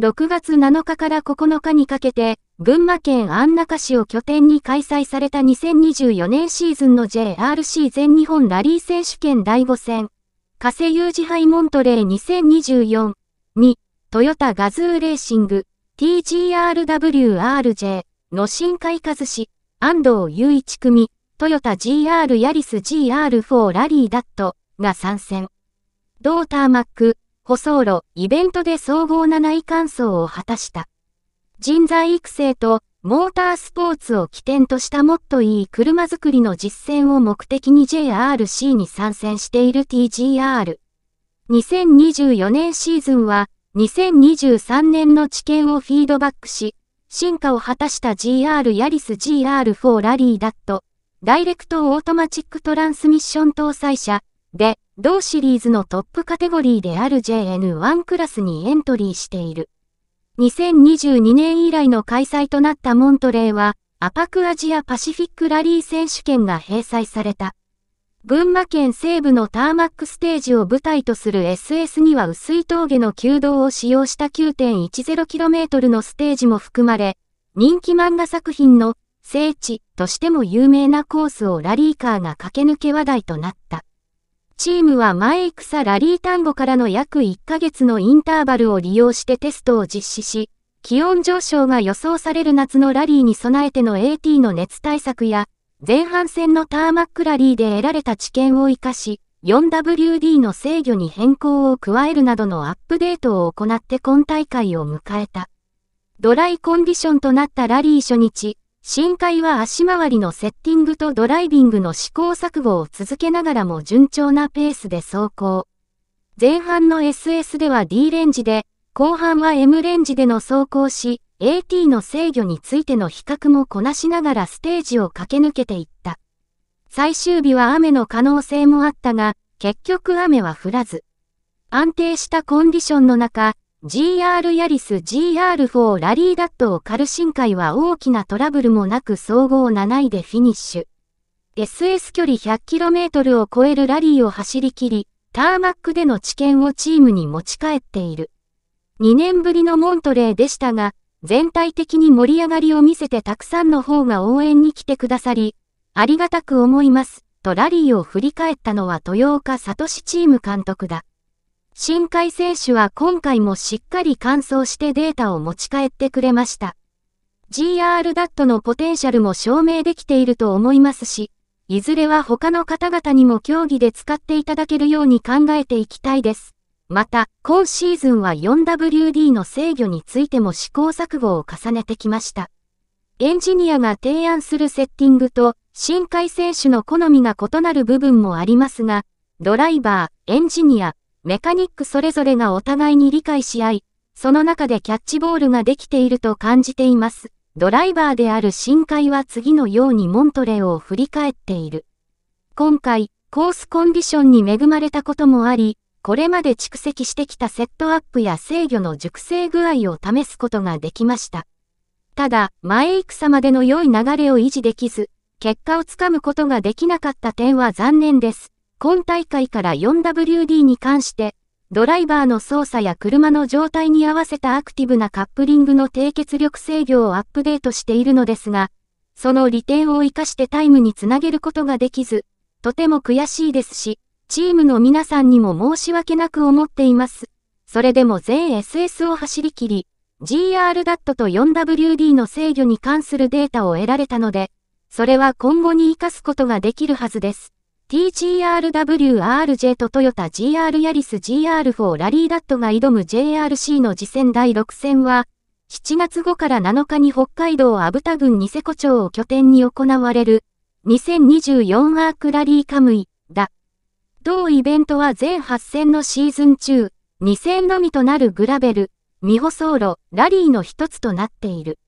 6月7日から9日にかけて、群馬県安中市を拠点に開催された2024年シーズンの JRC 全日本ラリー選手権第5戦、加瀬有事杯モントレー2024に、トヨタガズーレーシング TGRWRJ の新海和氏、安藤雄一組、トヨタ GR ヤリス GR4 ラリーダットが参戦。ドーターマック、舗装路、イベントで総合7位完走を果たした。人材育成とモータースポーツを起点としたもっといい車作りの実践を目的に JRC に参戦している TGR。2024年シーズンは2023年の知見をフィードバックし、進化を果たした GR ヤリス GR4 ラリーダット、ダイレクトオートマチックトランスミッション搭載車で、同シリーズのトップカテゴリーである JN1 クラスにエントリーしている。2022年以来の開催となったモントレーは、アパクアジアパシフィックラリー選手権が併催された。群馬県西部のターマックステージを舞台とする SS には碓氷峠の旧道を使用した 9.10km のステージも含まれ、人気漫画作品の聖地としても有名なコースをラリーカーが駆け抜け話題となった。チームは前戦ラリー単語からの約1ヶ月のインターバルを利用してテストを実施し、気温上昇が予想される夏のラリーに備えての AT の熱対策や、前半戦のターマックラリーで得られた知見を活かし、4WD の制御に変更を加えるなどのアップデートを行って今大会を迎えた。ドライコンディションとなったラリー初日、深海は足回りのセッティングとドライビングの試行錯誤を続けながらも順調なペースで走行。前半の SS では D レンジで、後半は M レンジでの走行し、AT の制御についての比較もこなしながらステージを駆け抜けていった。最終日は雨の可能性もあったが、結局雨は降らず。安定したコンディションの中、GR ヤリス GR4 ラリーダットをカルシン会は大きなトラブルもなく総合7位でフィニッシュ。SS 距離 100km を超えるラリーを走り切り、ターマックでの知見をチームに持ち帰っている。2年ぶりのモントレーでしたが、全体的に盛り上がりを見せてたくさんの方が応援に来てくださり、ありがたく思います、とラリーを振り返ったのは豊岡聡チーム監督だ。新海選手は今回もしっかり完走してデータを持ち帰ってくれました。GR ダットのポテンシャルも証明できていると思いますし、いずれは他の方々にも競技で使っていただけるように考えていきたいです。また、今シーズンは 4WD の制御についても試行錯誤を重ねてきました。エンジニアが提案するセッティングと、深海選手の好みが異なる部分もありますが、ドライバー、エンジニア、メカニックそれぞれがお互いに理解し合い、その中でキャッチボールができていると感じています。ドライバーである深海は次のようにモントレーを振り返っている。今回、コースコンディションに恵まれたこともあり、これまで蓄積してきたセットアップや制御の熟成具合を試すことができました。ただ、前戦までの良い流れを維持できず、結果をつかむことができなかった点は残念です。今大会から 4WD に関して、ドライバーの操作や車の状態に合わせたアクティブなカップリングの低血力制御をアップデートしているのですが、その利点を活かしてタイムにつなげることができず、とても悔しいですし、チームの皆さんにも申し訳なく思っています。それでも全 SS を走り切り、GRDAT と 4WD の制御に関するデータを得られたので、それは今後に活かすことができるはずです。TGRWRJ とトヨタ GR ヤリス GR4 ラリーダットが挑む JRC の次戦第6戦は、7月5から7日に北海道阿武田郡ニセコ町を拠点に行われる、2024アークラリーカムイ、だ。同イベントは全8戦のシーズン中、2戦のみとなるグラベル、未舗装路、ラリーの一つとなっている。